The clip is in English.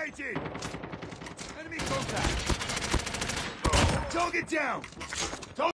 Eliminated! Enemy contact! Target down!